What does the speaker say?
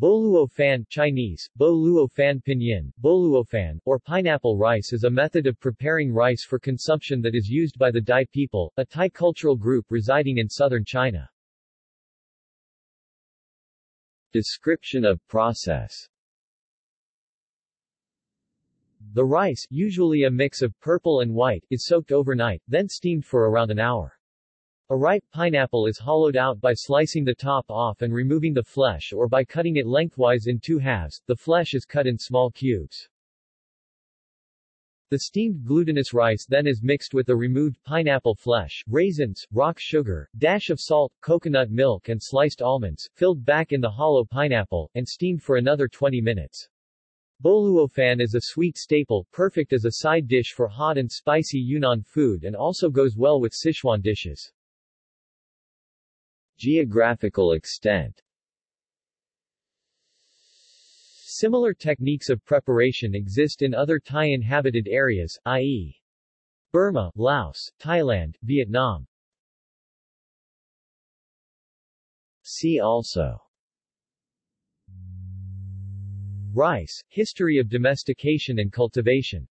Boluo fan Chinese, Boluo fan pinyin, Boluo fan, or pineapple rice is a method of preparing rice for consumption that is used by the Dai people, a Tai cultural group residing in southern China. Description of process The rice, usually a mix of purple and white, is soaked overnight, then steamed for around an hour. A ripe pineapple is hollowed out by slicing the top off and removing the flesh or by cutting it lengthwise in two halves, the flesh is cut in small cubes. The steamed glutinous rice then is mixed with the removed pineapple flesh, raisins, rock sugar, dash of salt, coconut milk and sliced almonds, filled back in the hollow pineapple, and steamed for another 20 minutes. Boluofan is a sweet staple, perfect as a side dish for hot and spicy Yunnan food and also goes well with Sichuan dishes. Geographical extent Similar techniques of preparation exist in other Tai-inhabited areas, i.e. Burma, Laos, Thailand, Vietnam. See also Rice, history of domestication and cultivation